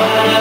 what